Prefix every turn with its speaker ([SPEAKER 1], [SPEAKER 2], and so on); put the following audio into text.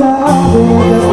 [SPEAKER 1] Aún